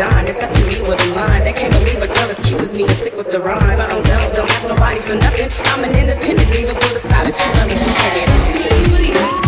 dime. It's up to me with a line. They can't believe a girl as cute as me and sick with the rhyme. I don't know, don't ask nobody for nothing. I'm an independent diva, pull the style that you love and check it.